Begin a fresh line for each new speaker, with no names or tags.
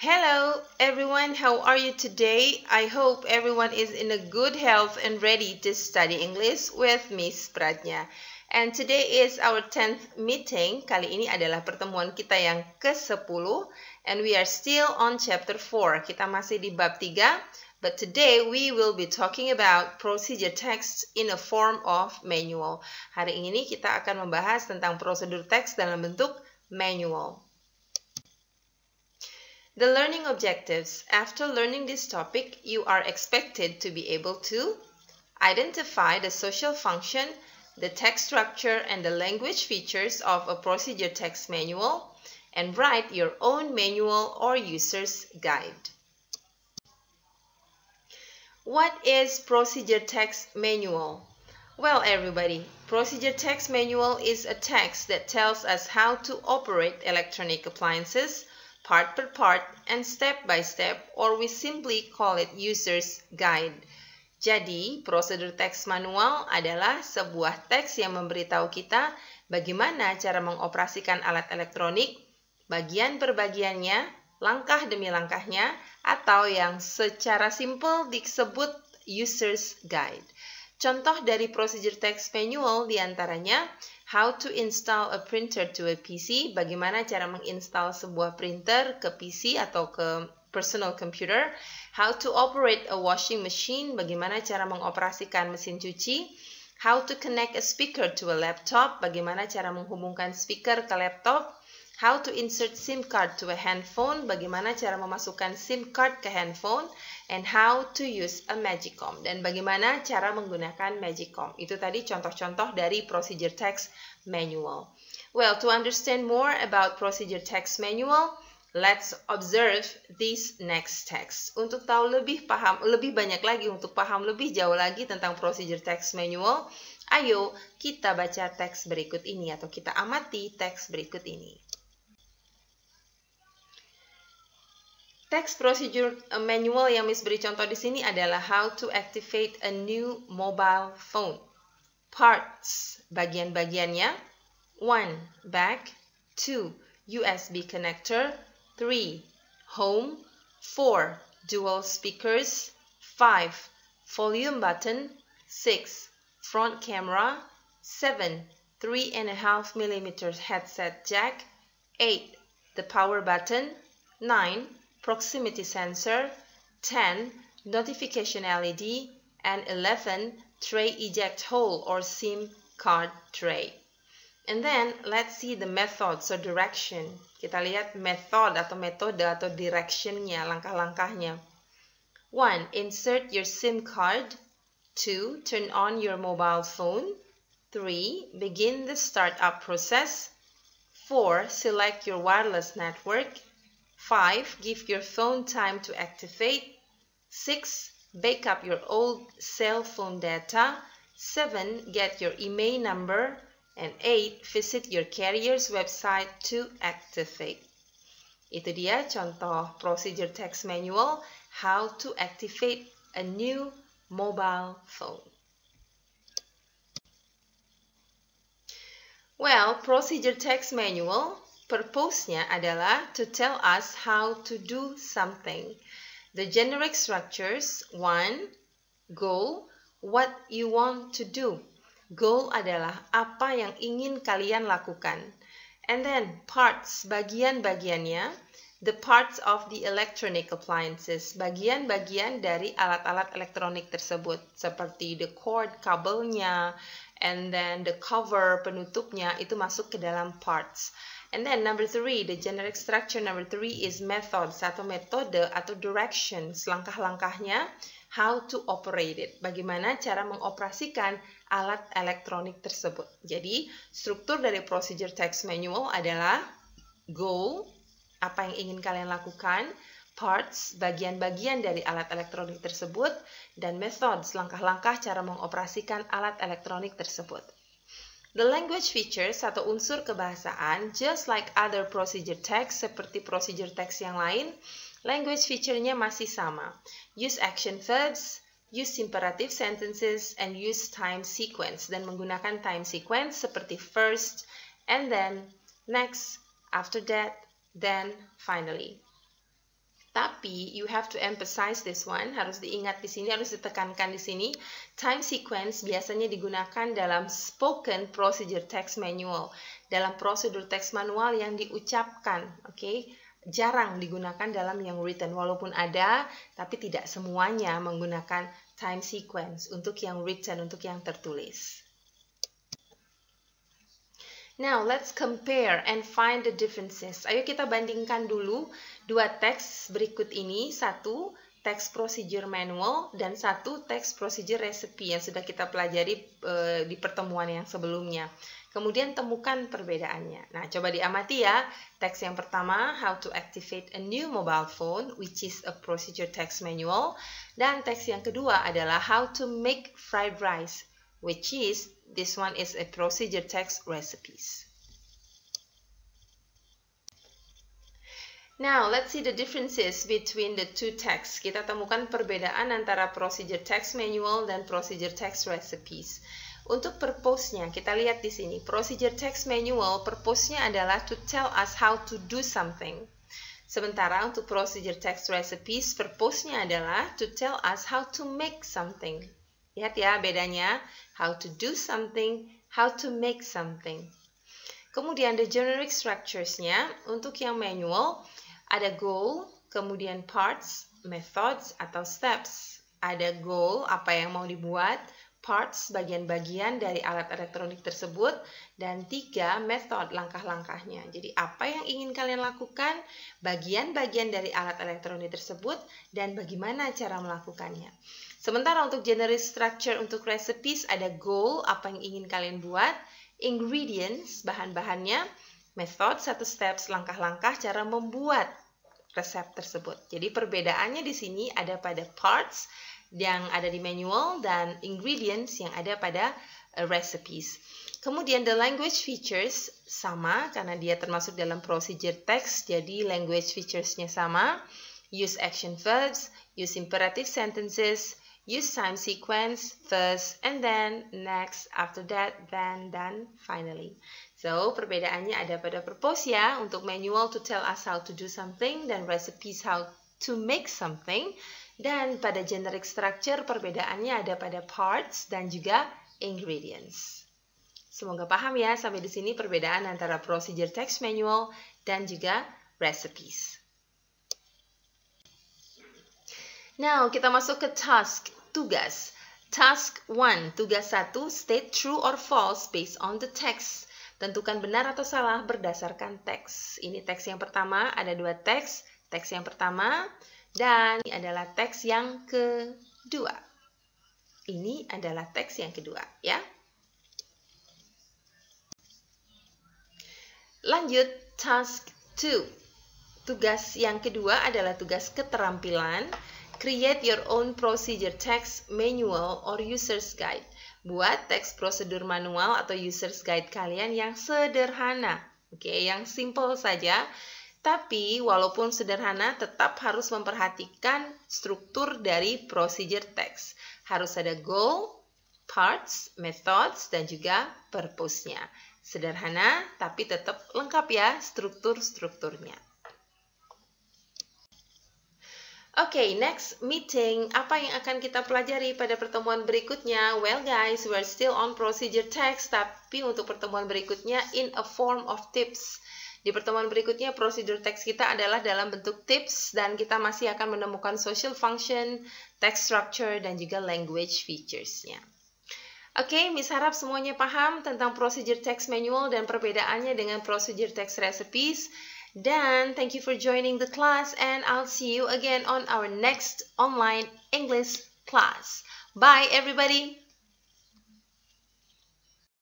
Hello everyone, how are you today? I hope everyone is in a good health and ready to study English with Miss Pratnya. And today is our 10th meeting. Kali ini adalah pertemuan kita yang ke-10 and we are still on chapter 4. Kita masih di bab 3, but today we will be talking about procedure text in a form of manual. Hari ini kita akan membahas tentang prosedur teks dalam bentuk manual. The learning objectives. After learning this topic, you are expected to be able to identify the social function, the text structure, and the language features of a procedure text manual, and write your own manual or user's guide. What is procedure text manual? Well, everybody, procedure text manual is a text that tells us how to operate electronic appliances, part per part and step by step or we simply call it user's guide. Jadi, prosedur teks manual adalah sebuah teks yang memberitahu kita bagaimana cara mengoperasikan alat elektronik, bagian per bagiannya, langkah demi langkahnya, atau yang secara simpel disebut user's guide. Contoh dari procedure text manual di antaranya how to install a printer to a PC, bagaimana cara menginstal sebuah printer ke PC atau ke personal computer, how to operate a washing machine, bagaimana cara mengoperasikan mesin cuci, how to connect a speaker to a laptop, bagaimana cara menghubungkan speaker ke laptop, how to insert SIM card to a handphone, bagaimana cara memasukkan SIM card ke handphone, and how to use a Magicom dan bagaimana cara menggunakan Magicom. Itu tadi contoh-contoh dari procedure text manual. Well, to understand more about procedure text manual, let's observe this next text. Untuk tahu lebih paham, lebih banyak lagi untuk paham lebih jauh lagi tentang procedure text manual, ayo kita baca teks berikut ini atau kita amati teks berikut ini. Text procedure manual yang Miss beri contoh di sini adalah how to activate a new mobile phone. Parts, bagian-bagiannya. 1. Back 2. USB connector 3. Home 4. Dual speakers 5. Volume button 6. Front camera 7. 3.5 mm headset jack 8. The power button 9 proximity sensor, 10 notification LED, and 11 tray eject hole or SIM card tray. And then let's see the methods or direction. Kita lihat method atau metode atau directionnya, langkah-langkahnya. 1. Insert your SIM card. 2. Turn on your mobile phone. 3. Begin the startup process. 4. Select your wireless network. 5. Give your phone time to activate. 6. Backup your old cell phone data. 7. Get your email number. And 8. Visit your carrier's website to activate. Itu dia contoh procedure text manual how to activate a new mobile phone. Well, procedure text manual Purpose-nya adalah to tell us how to do something. The generic structures, one, goal, what you want to do. Goal adalah apa yang ingin kalian lakukan. And then parts, bagian-bagiannya, the parts of the electronic appliances, bagian-bagian dari alat-alat elektronik tersebut, seperti the cord, kabelnya, and then the cover, penutupnya, itu masuk ke dalam parts. And then number three, the generic structure number three is methods atau metode atau directions, langkah-langkahnya, how to operate it, bagaimana cara mengoperasikan alat elektronik tersebut. Jadi, struktur dari procedure text manual adalah goal, apa yang ingin kalian lakukan, parts, bagian-bagian dari alat elektronik tersebut, dan methods, langkah-langkah cara mengoperasikan alat elektronik tersebut. The language features atau unsur kebahasaan, just like other procedure text, seperti procedure text yang lain, language feature-nya masih sama. Use action verbs, use imperative sentences, and use time sequence. Dan menggunakan time sequence seperti first, and then, next, after that, then, finally. Tapi you have to emphasize this one, harus diingat di sini, harus ditekankan di sini. Time sequence biasanya digunakan dalam spoken procedure text manual, dalam prosedur teks manual yang diucapkan, oke? Okay? Jarang digunakan dalam yang written, walaupun ada, tapi tidak semuanya menggunakan time sequence untuk yang written, untuk yang tertulis. Now, let's compare and find the differences. Ayo kita bandingkan dulu dua teks berikut ini. Satu, teks procedure manual dan satu teks procedure recipe yang sudah kita pelajari e, di pertemuan yang sebelumnya. Kemudian temukan perbedaannya. Nah, coba diamati ya. Teks yang pertama, how to activate a new mobile phone, which is a procedure text manual. Dan teks yang kedua adalah how to make fried rice, which is this one is a procedure text recipes. Now, let's see the differences between the two texts. Kita temukan perbedaan antara procedure text manual dan procedure text recipes. Untuk purpose-nya, kita lihat di sini. Procedure text manual, purpose-nya adalah to tell us how to do something. Sementara untuk procedure text recipes, purpose-nya adalah to tell us how to make something. Lihat ya bedanya, how to do something, how to make something. Kemudian the generic structures-nya, untuk yang manual, ada goal, kemudian parts, methods, atau steps. Ada goal, apa yang mau dibuat, parts, bagian-bagian dari alat elektronik tersebut, dan tiga, method, langkah-langkahnya. Jadi apa yang ingin kalian lakukan, bagian-bagian dari alat elektronik tersebut, dan bagaimana cara melakukannya. Sementara untuk generic structure untuk recipes ada goal, apa yang ingin kalian buat, ingredients, bahan-bahannya, method, satu steps, langkah-langkah cara membuat resep tersebut. Jadi perbedaannya di sini ada pada parts, yang ada di manual dan ingredients yang ada pada uh, recipes. Kemudian the language features sama karena dia termasuk dalam procedure text, jadi language featuresnya sama. Use action verbs, use imperative sentences, use time sequence, first, and then, next, after that, then, then, finally. So, perbedaannya ada pada purpose ya, untuk manual to tell us how to do something, dan recipes how to make something. Dan pada generic structure perbedaannya ada pada parts dan juga ingredients. Semoga paham ya sampai di sini perbedaan antara procedure text manual dan juga recipes. Now, kita masuk ke task, tugas. Task 1, tugas 1, state true or false based on the text. Tentukan benar atau salah berdasarkan teks. Ini teks yang pertama, ada dua teks. Teks yang pertama, dan ini adalah teks yang kedua. Ini adalah teks yang kedua, ya. Lanjut, task 2. Tugas yang kedua adalah tugas keterampilan. Create your own procedure text manual or user's guide. Buat teks prosedur manual atau user's guide kalian yang sederhana. Oke, yang simple saja tapi walaupun sederhana tetap harus memperhatikan struktur dari procedure text. Harus ada goal, parts, methods, dan juga purpose-nya. Sederhana tapi tetap lengkap ya struktur-strukturnya. Oke, okay, next meeting. Apa yang akan kita pelajari pada pertemuan berikutnya? Well guys, we're still on procedure text, tapi untuk pertemuan berikutnya in a form of tips. Di pertemuan berikutnya, prosedur teks kita adalah dalam bentuk tips dan kita masih akan menemukan social function, text structure, dan juga language features-nya. Oke, okay, Miss harap semuanya paham tentang procedure text manual dan perbedaannya dengan procedure text recipes. Dan thank you for joining the class and I'll see you again on our next online English class. Bye everybody!